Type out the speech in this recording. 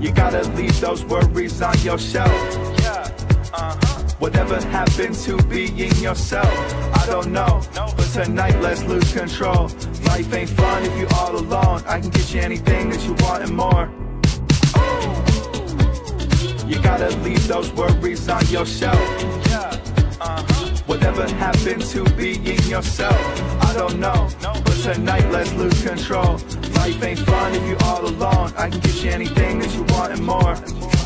You gotta leave those worries on your shelf. Yeah. Uh-huh. Whatever happened to being yourself? I don't know. But tonight, let's lose control. Life ain't fun if you're all alone. I can get you anything that you want and more. You gotta leave those worries on your shelf. Yeah. Uh-huh. Whatever happened to being yourself? I don't know. Tonight, let's lose control. Life ain't fun if you're all alone. I can get you anything that you want and more.